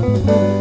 Música